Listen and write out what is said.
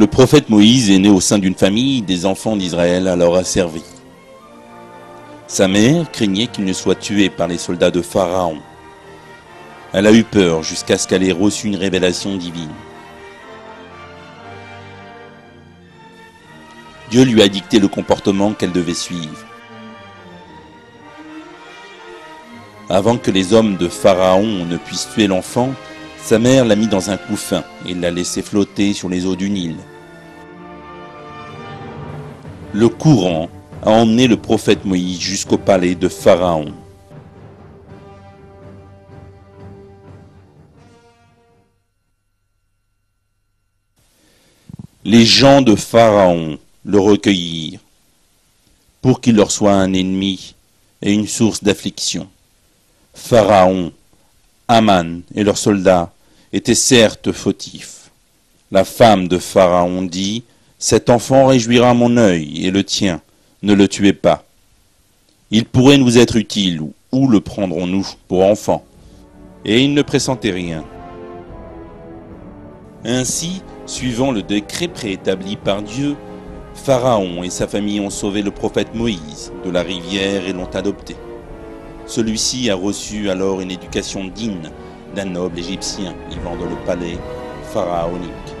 Le prophète Moïse est né au sein d'une famille des enfants d'Israël alors asservis. Sa mère craignait qu'il ne soit tué par les soldats de Pharaon. Elle a eu peur jusqu'à ce qu'elle ait reçu une révélation divine. Dieu lui a dicté le comportement qu'elle devait suivre. Avant que les hommes de Pharaon ne puissent tuer l'enfant, sa mère l'a mis dans un couffin et l'a laissé flotter sur les eaux du Nil. Le courant a emmené le prophète Moïse jusqu'au palais de Pharaon. Les gens de Pharaon le recueillirent pour qu'il leur soit un ennemi et une source d'affliction. Pharaon, Aman et leurs soldats étaient certes fautifs. La femme de Pharaon dit, Cet enfant réjouira mon œil et le tien, ne le tuez pas. Il pourrait nous être utile, où le prendrons-nous pour enfant? Et il ne pressentait rien. Ainsi, suivant le décret préétabli par Dieu, Pharaon et sa famille ont sauvé le prophète Moïse de la rivière et l'ont adopté. Celui-ci a reçu alors une éducation digne d'un noble égyptien vivant dans le palais pharaonique.